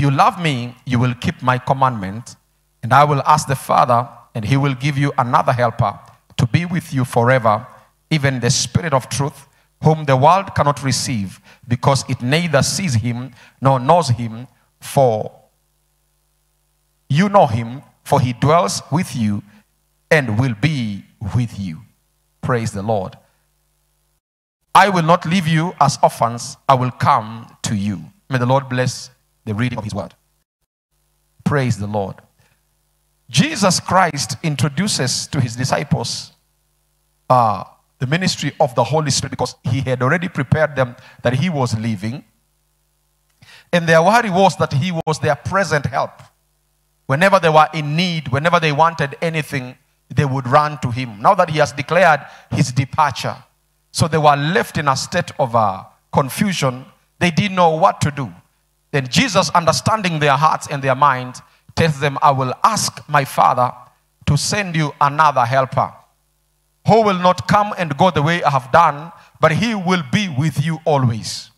you love me, you will keep my commandment, and I will ask the Father, and he will give you another helper to be with you forever, even the Spirit of truth, whom the world cannot receive, because it neither sees him nor knows him, for you know him, for he dwells with you and will be with you. Praise the Lord. I will not leave you as orphans, I will come to you. May the Lord bless the reading of his word. Praise the Lord. Jesus Christ introduces to his disciples uh, the ministry of the Holy Spirit because he had already prepared them that he was leaving. And their worry was that he was their present help. Whenever they were in need, whenever they wanted anything, they would run to him. Now that he has declared his departure, so they were left in a state of uh, confusion. They didn't know what to do. Then Jesus, understanding their hearts and their minds, tells them, I will ask my Father to send you another helper who will not come and go the way I have done, but he will be with you always.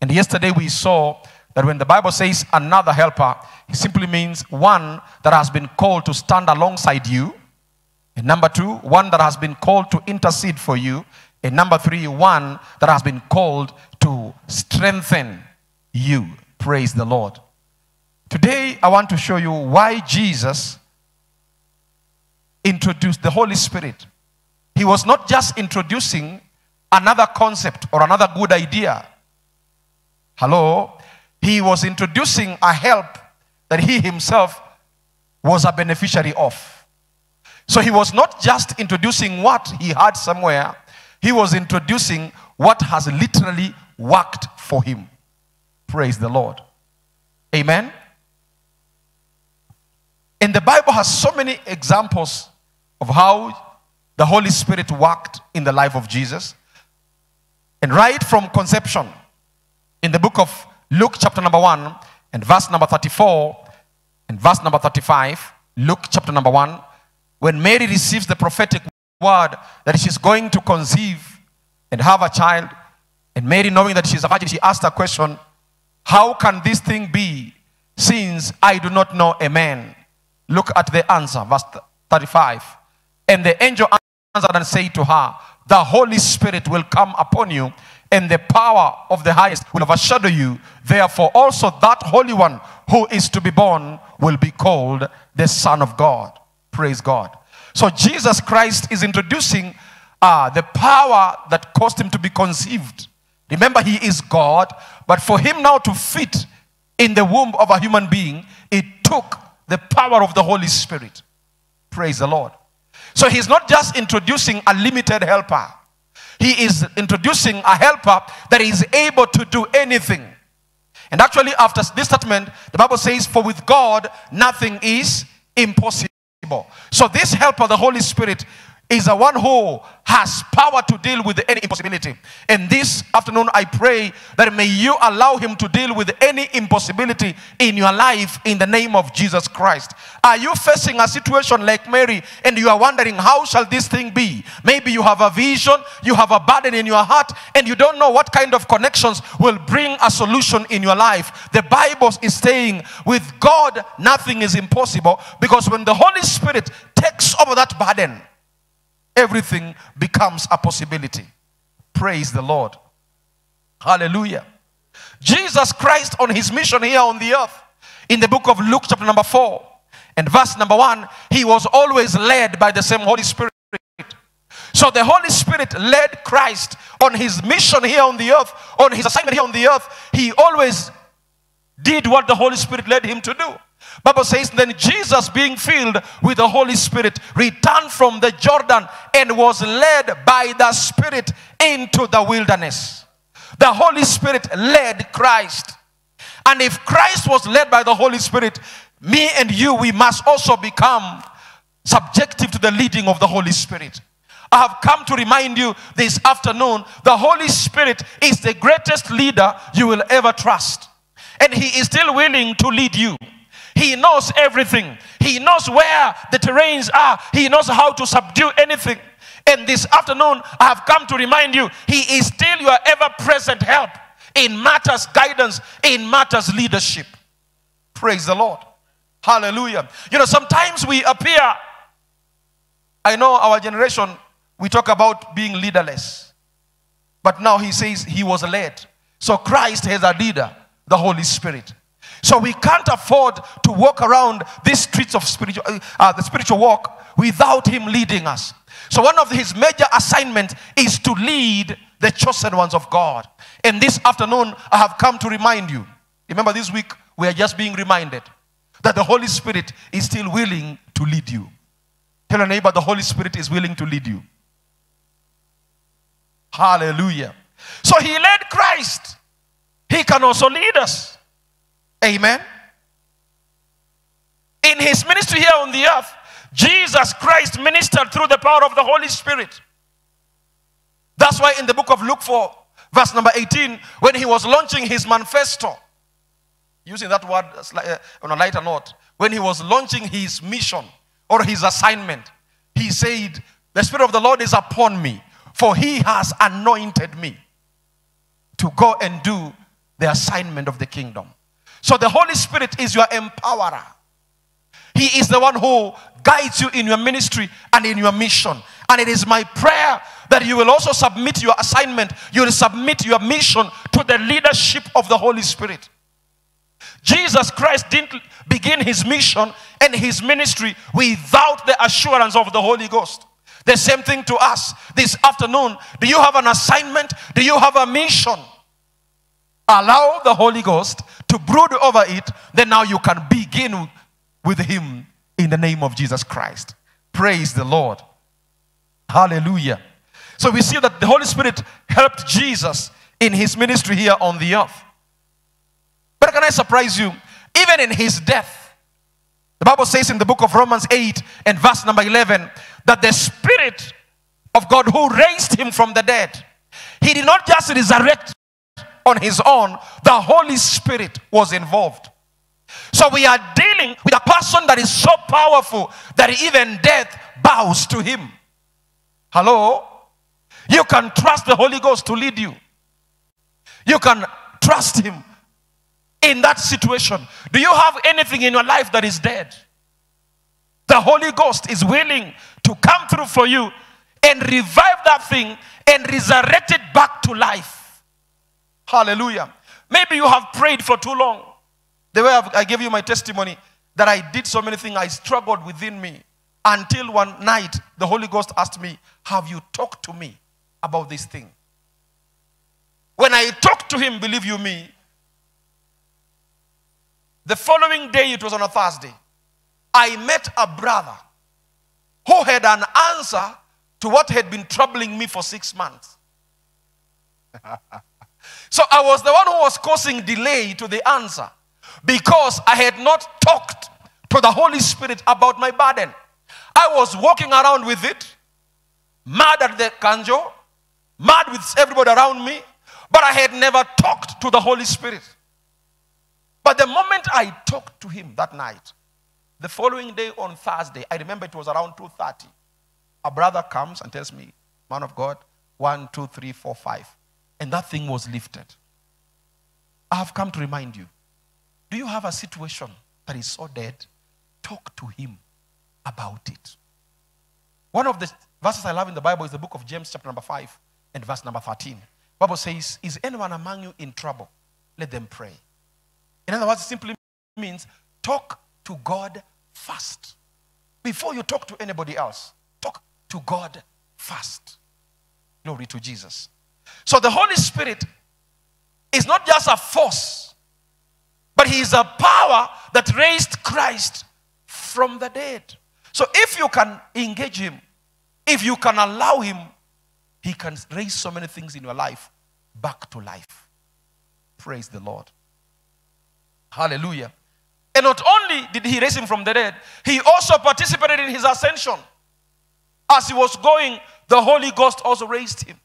And yesterday we saw that when the Bible says another helper, it simply means one that has been called to stand alongside you. And number two, one that has been called to intercede for you. And number three, one that has been called to strengthen you. Praise the Lord. Today, I want to show you why Jesus introduced the Holy Spirit. He was not just introducing another concept or another good idea. Hello? He was introducing a help that he himself was a beneficiary of. So he was not just introducing what he had somewhere, he was introducing what has literally worked for him. Praise the Lord. Amen. And the Bible has so many examples of how the Holy Spirit worked in the life of Jesus. And right from conception, in the book of Luke, chapter number 1, and verse number 34, and verse number 35, Luke, chapter number 1, when Mary receives the prophetic word that she's going to conceive and have a child, and Mary, knowing that she's a virgin, she asked a question How can this thing be since I do not know a man? Look at the answer, verse 35. And the angel answered and said to her, The Holy Spirit will come upon you, and the power of the highest will overshadow you. Therefore, also that Holy One who is to be born will be called the Son of God. Praise God. So, Jesus Christ is introducing uh, the power that caused him to be conceived. Remember, he is God, but for him now to fit in the womb of a human being, it took the power of the Holy Spirit. Praise the Lord. So he's not just introducing a limited helper, he is introducing a helper that is able to do anything. And actually, after this statement, the Bible says, For with God, nothing is impossible. So, this helper, the Holy Spirit, is the one who has power to deal with any impossibility. And this afternoon, I pray that may you allow him to deal with any impossibility in your life in the name of Jesus Christ. Are you facing a situation like Mary and you are wondering, how shall this thing be? Maybe you have a vision, you have a burden in your heart, and you don't know what kind of connections will bring a solution in your life. The Bible is saying, with God, nothing is impossible because when the Holy Spirit takes over that burden, everything becomes a possibility. Praise the Lord. Hallelujah. Jesus Christ on his mission here on the earth, in the book of Luke, chapter number 4, and verse number 1, he was always led by the same Holy Spirit. So the Holy Spirit led Christ on his mission here on the earth, on his assignment here on the earth. He always did what the Holy Spirit led him to do. Bible says, then Jesus, being filled with the Holy Spirit, returned from the Jordan and was led by the Spirit into the wilderness. The Holy Spirit led Christ. And if Christ was led by the Holy Spirit, me and you, we must also become subjective to the leading of the Holy Spirit. I have come to remind you this afternoon the Holy Spirit is the greatest leader you will ever trust. And He is still willing to lead you. He knows everything. He knows where the terrains are. He knows how to subdue anything. And this afternoon, I have come to remind you, He is still your ever present help in matters guidance, in matters leadership. Praise the Lord. Hallelujah. You know, sometimes we appear, I know our generation, we talk about being leaderless. But now he says he was led. So Christ has a leader, the Holy Spirit. So we can't afford to walk around these streets of spiritual, uh, uh, the spiritual walk without him leading us. So one of his major assignments is to lead the chosen ones of God. And this afternoon, I have come to remind you. Remember, this week we are just being reminded that the Holy Spirit is still willing to lead you. Tell a neighbor, the Holy Spirit is willing to lead you. Hallelujah. So he led Christ. He can also lead us. Amen. In his ministry here on the earth, Jesus Christ ministered through the power of the Holy Spirit. That's why in the book of Luke 4, verse number 18, when he was launching his manifesto, using that word uh, on a lighter note, when he was launching his mission or his assignment, he said, The Spirit of the Lord is upon me, for he has anointed me to go and do the assignment of the kingdom. So the Holy Spirit is your empowerer. He is the one who guides you in your ministry and in your mission. And it is my prayer that you will also submit your assignment, you will submit your mission to the leadership of the Holy Spirit. Jesus Christ didn't begin his mission and his ministry without the assurance of the Holy Ghost. The same thing to us this afternoon. Do you have an assignment? Do you have a mission? Allow the Holy Ghost to brood over it, then now you can begin with Him in the name of Jesus Christ. Praise the Lord. Hallelujah. So we see that the Holy Spirit helped Jesus in his ministry here on the earth. But can I surprise you? Even in his death, the Bible says in the book of Romans 8 and verse number 11 that the Spirit of God who raised him from the dead, he did not just resurrect on his own, the Holy Spirit was involved. So we are dealing with a person that is so powerful that even death bows to him. Hello? You can trust the Holy Ghost to lead you. You can trust him in that situation. Do you have anything in your life that is dead? The Holy Ghost is willing to come through for you and revive that thing and resurrect it back to life. Hallelujah. Maybe you have prayed for too long. The way I gave you my testimony that I did so many things, I struggled within me until one night the Holy Ghost asked me, Have you talked to me about this thing? When I talked to him, believe you me, the following day, it was on a Thursday, I met a brother who had an answer to what had been troubling me for six months. So I was the one who was causing delay to the answer because I had not talked to the Holy Spirit about my burden. I was walking around with it, mad at the kanjo, mad with everybody around me, but I had never talked to the Holy Spirit. But the moment I talked to him that night, the following day on Thursday, I remember it was around 2:30. A brother comes and tells me, "Man of God, one, two, three, four, five and that thing was lifted. I have come to remind you do you have a situation that is so dead? Talk to him about it. One of the verses I love in the Bible is the book of James, chapter number 5, and verse number 13. The Bible says, Is anyone among you in trouble? Let them pray. In other words, it simply means talk to God first. Before you talk to anybody else, talk to God first. Glory to Jesus. So the Holy Spirit is not just a force, but He is a power that raised Christ from the dead. So if you can engage Him, if you can allow Him, He can raise so many things in your life back to life. Praise the Lord. Hallelujah. And not only did He raise Him from the dead, He also participated in His ascension. As He was going, the Holy Ghost also raised Him.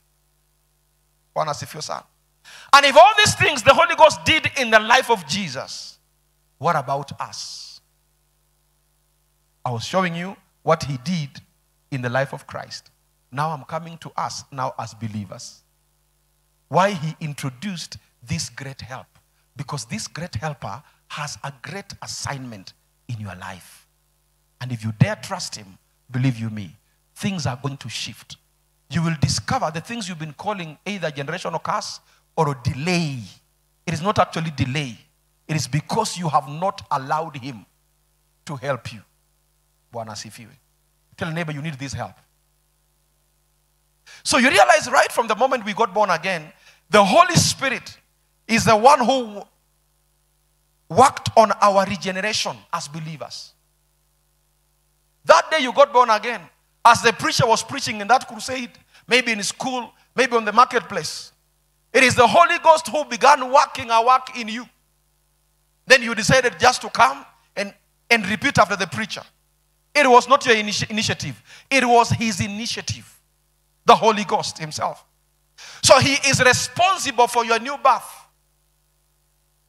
Bwana asifiwe sana. And if all these things the Holy Ghost did in the life of Jesus, what about us? I was showing you what he did in the life of Christ. Now I'm coming to us now as believers. Why he introduced this great help? Because this great helper has a great assignment in your life. And if you dare trust Him, believe you me, things are going to shift. You will discover the things you've been calling either generational curse or a delay. It is not actually delay, it is because you have not allowed Him to help you. Bwana asifiwe. Tell neighbor you need this help. So you realize right from the moment we got born again, the Holy Spirit is the one who worked on our regeneration as believers. That day you got born again, as the preacher was preaching in that crusade, maybe in school, maybe on the marketplace, it is the Holy Ghost who began working a work in you. Then you decided just to come and, and repeat after the preacher. It was not your initi- initiative, it was his initiative, the Holy Ghost himself. So he is responsible for your new birth.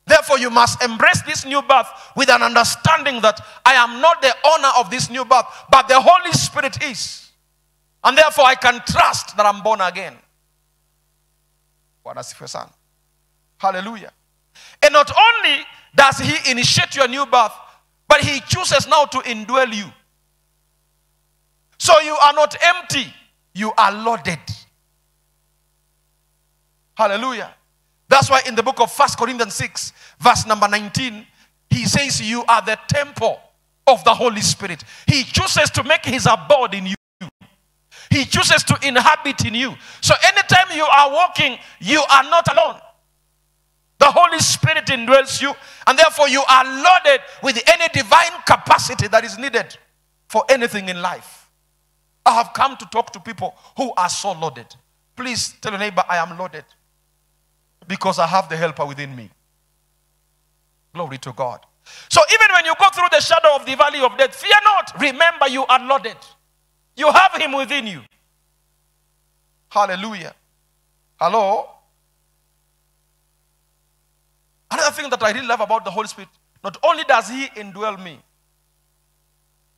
Therefore, you must embrace this new birth with an understanding that I am not the owner of this new birth, but the Holy Spirit is. And therefore, I can trust that I'm born again. Hallelujah. And not only does He initiate your new birth, but He chooses now to indwell you. So you are not empty, you are loaded. Hallelujah. That's why in the book of First Corinthians 6, verse number 19, he says, You are the temple of the Holy Spirit. He chooses to make his abode in you. He chooses to inhabit in you. So anytime you are walking, you are not alone. The Holy Spirit indwells you, and therefore you are loaded with any divine capacity that is needed for anything in life. I have come to talk to people who are so loaded. Please tell your neighbor, I am loaded because I have the helper within me. Glory to God. So even when you go through the shadow of the valley of death, fear not. Remember, you are loaded. You have him within you. Hallelujah. Hello? Another thing that I really love about the Holy Spirit, not only does he indwell me,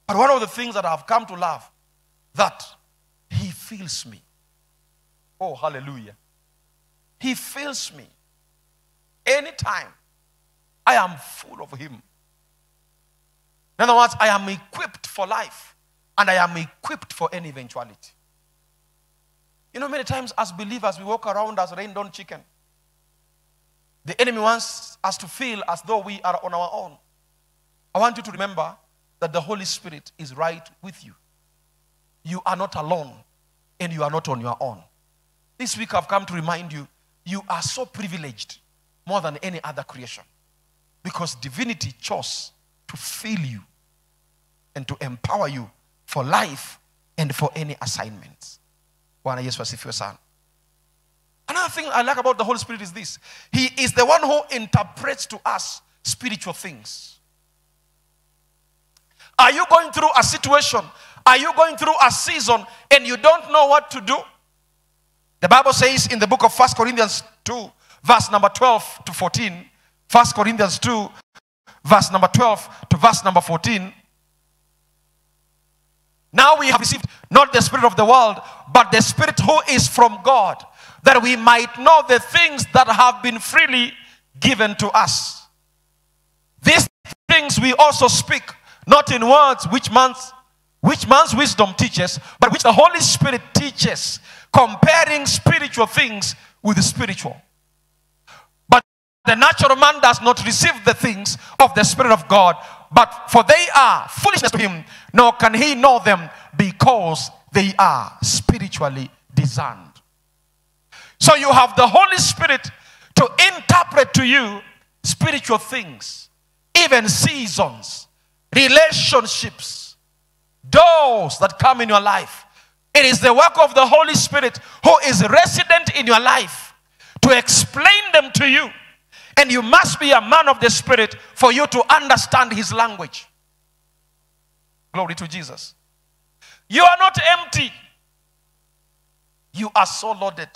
but one of the things that I have come to love, that he fills me. Oh, hallelujah. He fills me. Anytime I am full of Him. In other words, I am equipped for life and I am equipped for any eventuality. You know, many times as believers, we walk around as rained on chicken. The enemy wants us to feel as though we are on our own. I want you to remember that the Holy Spirit is right with you. You are not alone and you are not on your own. This week I've come to remind you you are so privileged more than any other creation because divinity chose to fill you and to empower you for life and for any sana. Another thing I like about the Holy Spirit is this. He is the one who interprets to us spiritual things. Are you going through a situation? Are you going through a season and you don't know what to do? The Bible says in the book of First Corinthians 2, verse number 12 to 14, First Corinthians 2, verse number 12 to verse number 14. Now we have received not the Spirit of the world, but the Spirit who is from God, that we might know the things that have been freely given to us. These things we also speak, not in words which man's, which man's wisdom teaches, but which the Holy Spirit teaches comparing spiritual things with the spiritual. But the natural man does not receive the things of the Spirit of God, but for they are foolishness to him, nor can he know them because they are spiritually discerned. So you have the Holy Spirit to interpret to you spiritual things, even seasons, relationships, doors that come in your life it is the work of the Holy Spirit who is resident in your life to explain them to you. And you must be a man of the Spirit for you to understand His language. Glory to Jesus. You are not empty, you are so loaded.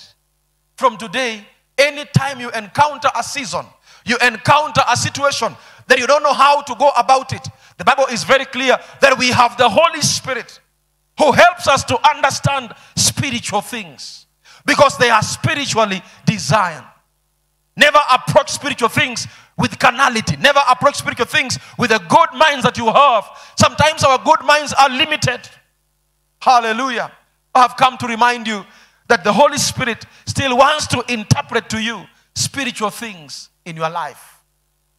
From today, anytime you encounter a season, you encounter a situation that you don't know how to go about it, the Bible is very clear that we have the Holy Spirit who helps us to understand spiritual things because they are spiritually designed. Never approach spiritual things with carnality. Never approach spiritual things with the good minds that you have. Sometimes our good minds are limited. Hallelujah. I have come to remind you that the Holy Spirit still wants to interpret to you spiritual things in your life.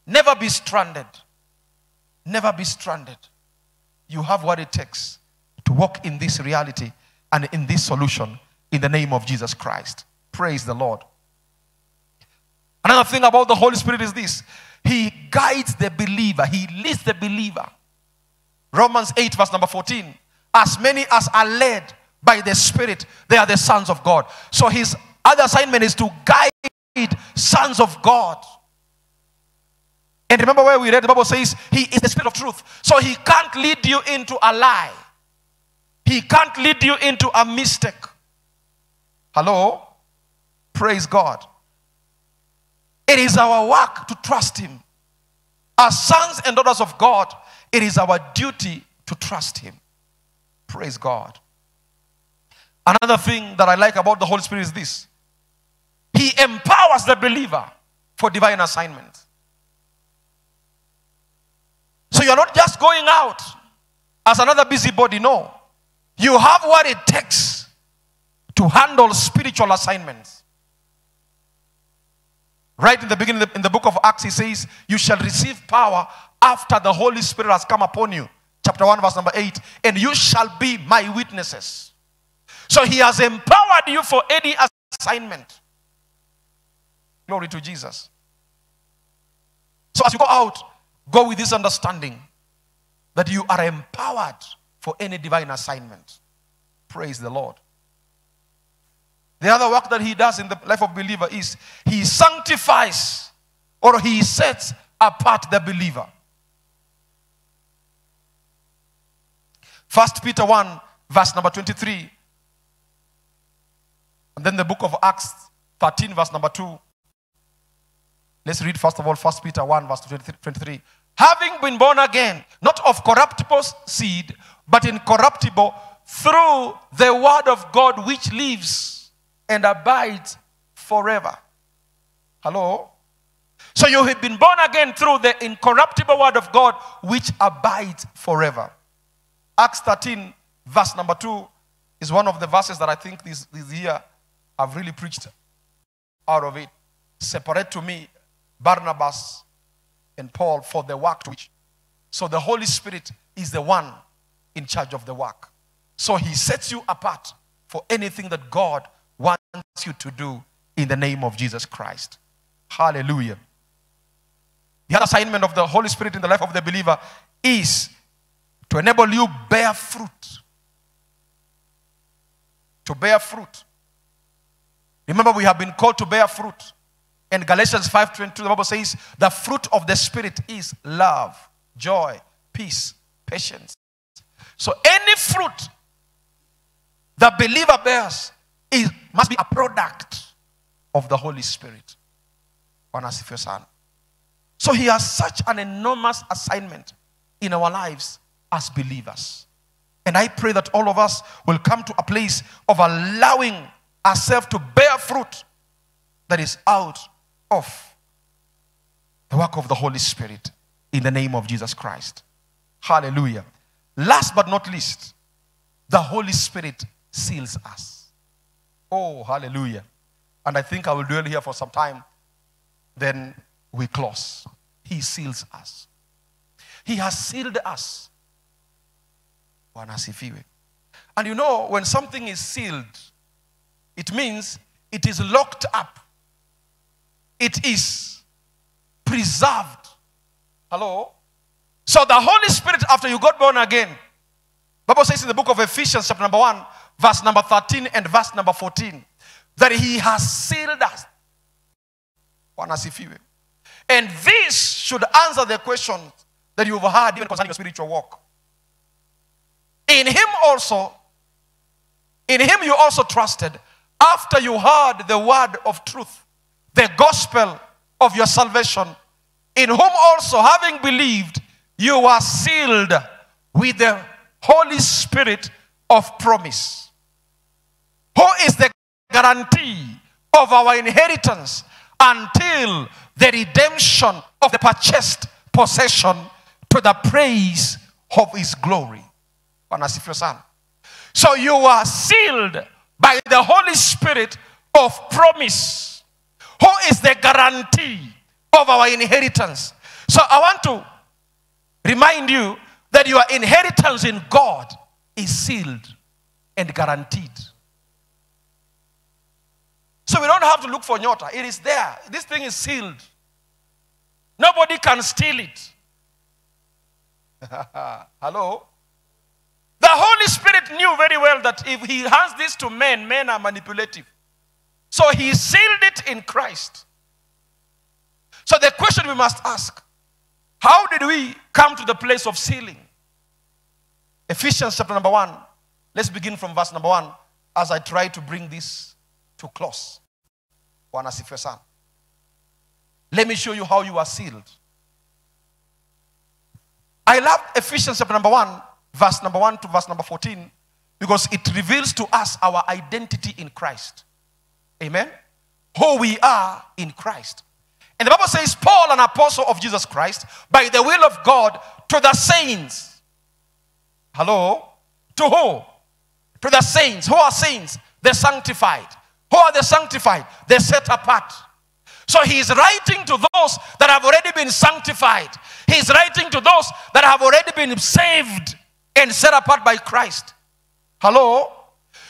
Never be stranded. Never be stranded. You have what it takes to walk in this reality and in this solution in the name of Jesus Christ. Praise the Lord. Another thing about the Holy Spirit is this He guides the believer, He leads the believer. Romans 8, verse number 14. As many as are led by the Spirit, they are the sons of God. So his other assignment is to guide sons of God. And remember where we read the Bible says he is the spirit of truth. So he can't lead you into a lie. He can't lead you into a mistake. Hello? Praise God. It is our work to trust him. As sons and daughters of God, it is our duty to trust him. Praise God. Another thing that I like about the Holy Spirit is this He empowers the believer for divine assignment. So you're not just going out as another busybody, no. You have what it takes to handle spiritual assignments. Right in the beginning, in the book of Acts, he says, You shall receive power after the Holy Spirit has come upon you. Chapter 1, verse number 8. And you shall be my witnesses. So he has empowered you for any assignment. Glory to Jesus. So as you go out, Go with this understanding that you are empowered for any divine assignment. Praise the Lord. The other work that he does in the life of believer is he sanctifies or he sets apart the believer. First Peter 1, verse number 23. And then the book of Acts 13, verse number 2. Let's read first of all 1 Peter 1, verse 23. Having been born again, not of corruptible seed, but incorruptible, through the word of God which lives and abides forever. Hello? So you have been born again through the incorruptible word of God which abides forever. Acts 13, verse number 2, is one of the verses that I think this, this year I've really preached out of it. Separate to me Barnabas and Paul for the work to which. So the Holy Spirit is the one in charge of the work. So he sets you apart for anything that God wants you to do in the name of Jesus Christ. Hallelujah. The other assignment of the Holy Spirit in the life of the believer is to enable you bear fruit. To bear fruit. Remember, we have been called to bear fruit. In Galatians 5:22, the Bible says, the fruit of the Spirit is love, joy, peace, patience. So any fruit the believer bears is, must be a product of the Holy Spirit. So he has such an enormous assignment in our lives as believers. And I pray that all of us will come to a place of allowing ourselves to bear fruit that is out of the work of the Holy Spirit in the name of Jesus Christ. Hallelujah. Last but not least, the Holy Spirit seals us. Oh, hallelujah. And I think I will dwell here for some time. Then we close. He seals us. He has sealed us. And you know, when something is sealed, it means it is locked up it is preserved. Hello? So the Holy Spirit, after you got born again, Bible says in the book of Ephesians, chapter number 1, verse number 13 and verse number 14, that he has sealed us. And this should answer the question that you've heard even concerning your spiritual walk. In him also, in him you also trusted after you heard the word of truth the gospel of your salvation, in whom also, having believed, you are sealed with the Holy Spirit of promise, who is the guarantee of our inheritance until the redemption of the purchased possession to the praise of his glory. So you are sealed by the Holy Spirit of promise, who is the guarantee of our inheritance. So I want to remind you that your inheritance in God is sealed and guaranteed. So we don't have to look for nyota. It is there. This thing is sealed. Nobody can steal it. Hello? The Holy Spirit knew very well that if he hands this to men, men are manipulative. So he sealed it in Christ. So the question we must ask how did we come to the place of sealing? Ephesians chapter number one. Let's begin from verse number one as I try to bring this to close. Let me show you how you are sealed. I love Ephesians chapter number 1, verse number 1 to verse number 14, because it reveals to us our identity in Christ. Amen? Who we are in Christ. And the Bible says, Paul, an apostle of Jesus Christ, by the will of God, to the saints. Hello? To who? To the saints. Who are saints? The sanctified. Who are the sanctified? The set apart. So he's writing to those that have already been sanctified. He's writing to those that have already been saved and set apart by Christ. Hello?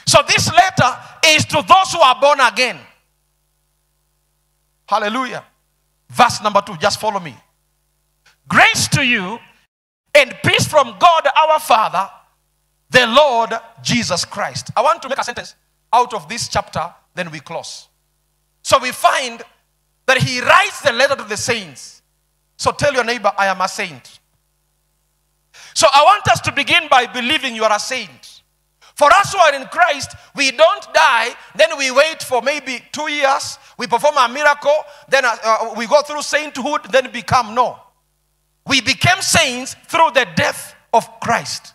So this letter is to those who are born again. Hallelujah. Verse number two, just follow me. Grace to you and peace from God our Father, the Lord Jesus Christ. I want to make a sentence out of this chapter, then we close. So we find that he writes the letter to the saints. So tell your neighbor, I am a saint. So I want us to begin by believing you are a saint. For us who are in Christ, we don't die, then we wait for maybe two years, we perform a miracle, then uh, uh, we go through sainthood, then become no. We became saints through the death of Christ.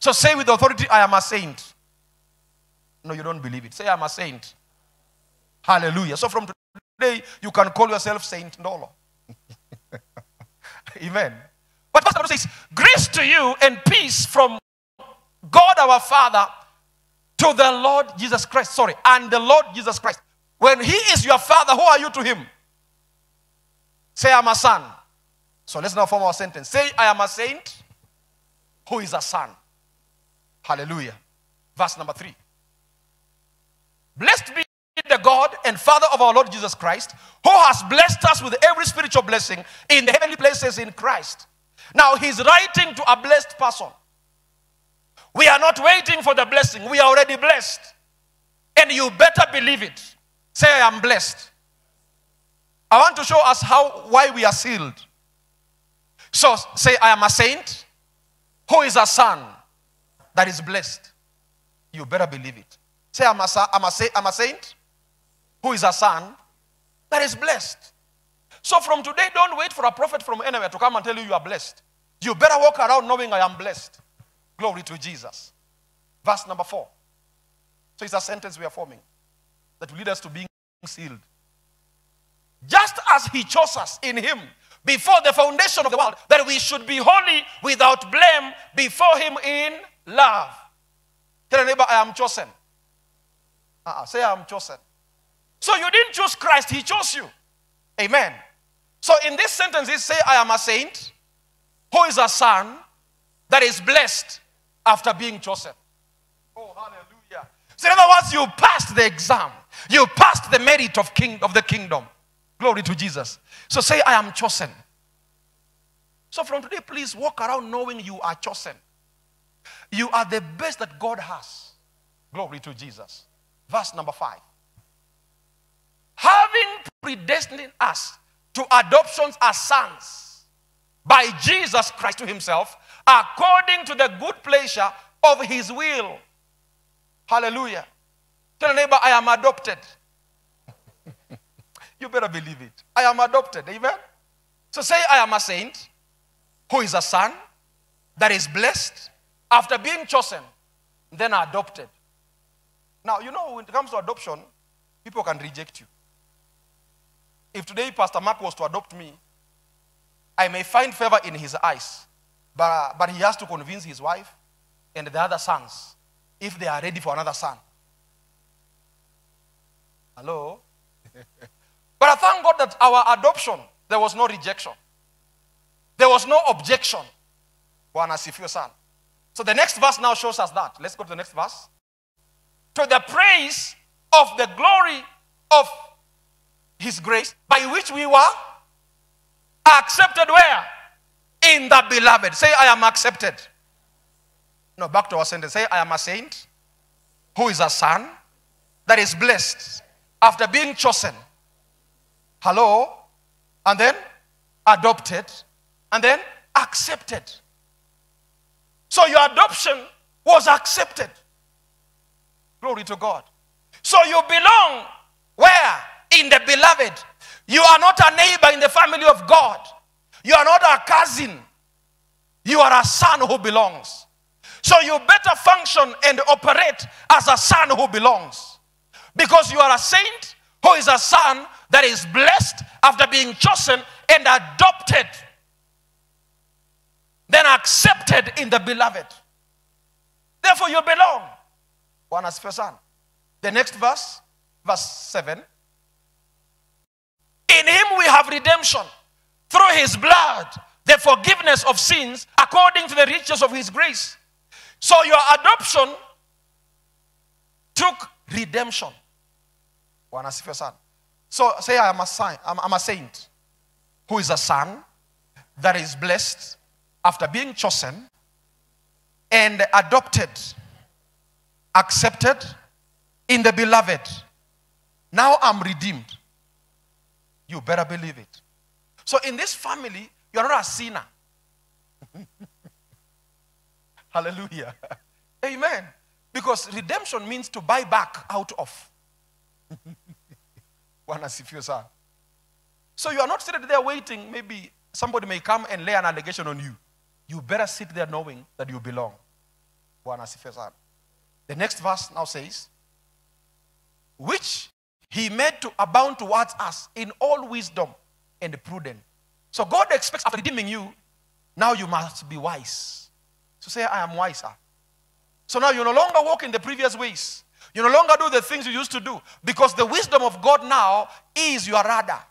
So say with authority, I am a saint. No, you don't believe it. Say, I'm a saint. Hallelujah. So from today, you can call yourself Saint Ndolo. Amen. But Pastor says, grace to you and peace from God our Father to the Lord Jesus Christ. Sorry, and the Lord Jesus Christ. When He is your Father, who are you to Him? Say, I'm a son. So let's now form our sentence. Say, I am a saint who is a son. Hallelujah. Verse number three. Blessed be the God and Father of our Lord Jesus Christ, who has blessed us with every spiritual blessing in the heavenly places in Christ. Now, he's writing to a blessed person. We are not waiting for the blessing, we are already blessed. And you better believe it. Say, I am blessed. I want to show us how why we are sealed. So say, I am a saint who is a son that is blessed. You better believe it. Say, I'm a, I'm a, I'm a saint who is a son that is blessed. So from today, don't wait for a prophet from anywhere to come and tell you you are blessed. You better walk around knowing I am blessed. Glory to Jesus. Verse number four. So it's a sentence we are forming that will lead us to being sealed. Just as he chose us in him before the foundation of the world, that we should be holy without blame before him in love. Tell your neighbor, I am chosen. Uh-uh, say, I am chosen. So you didn't choose Christ, He chose you. Amen. So in this sentence, it say, I am a saint who is a son that is blessed after being chosen. Oh, hallelujah. So in other words, you passed the exam. You passed the merit of king of the kingdom. Glory to Jesus. So say, I am chosen. So from today, please walk around knowing you are chosen. You are the best that God has. Glory to Jesus. Verse number five. Having predestined us to adoptions as sons by Jesus Christ to himself, according to the good pleasure of his will. Hallelujah. Tell a neighbor, I am adopted. you better believe it. I am adopted. Amen. So say, I am a saint who is a son that is blessed after being chosen, then adopted. Now, you know, when it comes to adoption, people can reject you. If today Pastor Mark was to adopt me, I may find favor in his eyes, but, but he has to convince his wife and the other sons if they are ready for another son. Hello? but I thank God that our adoption, there was no rejection. There was no objection. Bwana asifiwe son. So the next verse now shows us that. Let's go to the next verse. To the praise of the glory of his grace, by which we were accepted where? In the beloved. Say, I am accepted. No, back to our sentence. Say, I am a saint who is a son that is blessed after being chosen. Hello? And then adopted. And then accepted. So your adoption was accepted. Glory to God. So you belong where? In the beloved. You are not a neighbor in the family of God. You are not a cousin. You are a son who belongs. So you better function and operate as a son who belongs. Because you are a saint who is a son that is blessed after being chosen and adopted, then accepted in the beloved. Therefore, you belong. One as first son. The next verse, verse 7. In him we have redemption through his blood, the forgiveness of sins according to the riches of his grace. So your adoption took redemption. So say I am a I'm, I'm a saint who is a son that is blessed after being chosen and adopted, accepted in the beloved. Now I'm redeemed. You better believe it. So in this family, you're not a sinner. Hallelujah. Amen. Because redemption means to buy back out of. So you are not sitting there waiting, maybe somebody may come and lay an allegation on you. You better sit there knowing that you belong. The next verse now says, which he made to abound towards us in all wisdom and prudent, So God expects after redeeming you, now you must be wise. So say, I am wiser. So now you no longer walk in the previous ways. You no longer do the things you used to do because the wisdom of God now is your radar.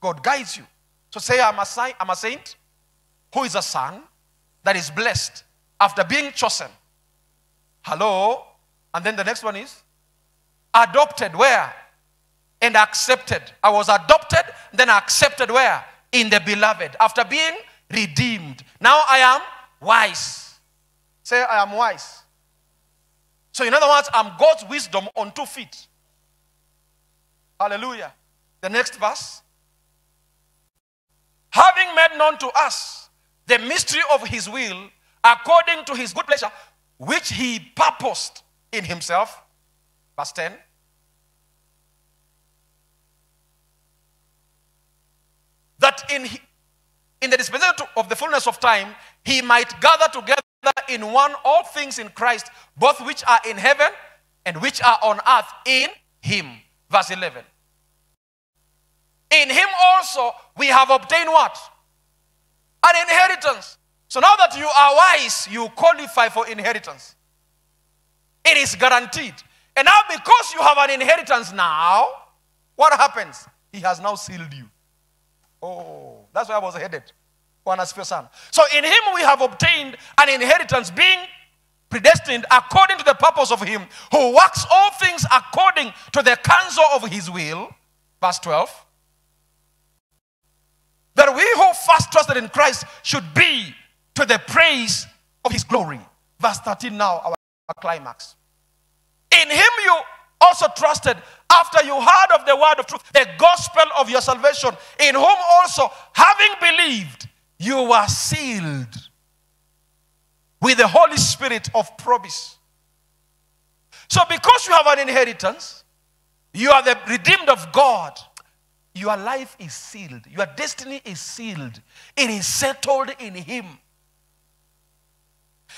God guides you. So say, I'm a, saint, I'm a saint who is a son that is blessed after being chosen. Hello? And then the next one is adopted where? And accepted. I was adopted, then accepted where? In the beloved. After being redeemed. Now I am wise. Say, I am wise. So, in other words, I'm God's wisdom on two feet. Hallelujah. The next verse. Having made known to us the mystery of his will according to his good pleasure, which he purposed in himself. Verse 10. That in, in the dispensation of the fullness of time, he might gather together in one all things in Christ, both which are in heaven and which are on earth in him. Verse 11. In him also we have obtained what? An inheritance. So now that you are wise, you qualify for inheritance. It is guaranteed. And now, because you have an inheritance now, what happens? He has now sealed you. Oh, that's where I was headed. So in him we have obtained an inheritance, being predestined according to the purpose of him who works all things according to the counsel of his will. Verse 12. That we who first trusted in Christ should be to the praise of his glory. Verse 13 now, our climax. In him you also trusted after you heard of the word of truth, the gospel of your salvation, in whom also, having believed, you were sealed with the Holy Spirit of promise. So, because you have an inheritance, you are the redeemed of God. Your life is sealed. Your destiny is sealed. It is settled in Him.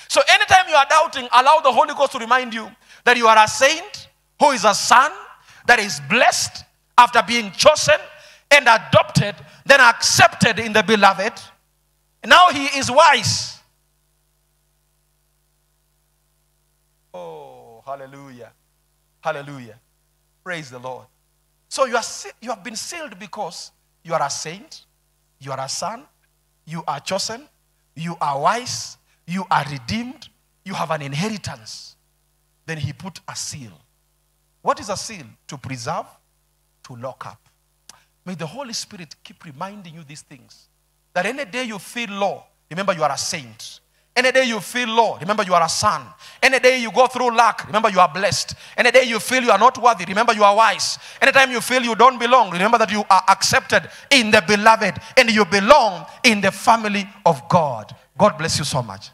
So, anytime you are doubting, allow the Holy Ghost to remind you that you are a saint who is a son that is blessed after being chosen and adopted, then accepted in the beloved. Now he is wise. Oh, hallelujah. Hallelujah. Praise the Lord. So you, are, you have been sealed because you are a saint, you are a son, you are chosen, you are wise, you are redeemed, you have an inheritance. Then he put a seal. What is a seal? To preserve, to lock up. May the Holy Spirit keep reminding you these things. That any day you feel low, remember you are a saint. Any day you feel low, remember you are a son. Any day you go through lack, remember you are blessed. Any day you feel you are not worthy, remember you are wise. Anytime you feel you don't belong, remember that you are accepted in the beloved and you belong in the family of God. God bless you so much.